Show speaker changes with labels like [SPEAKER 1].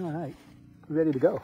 [SPEAKER 1] All right, ready to go.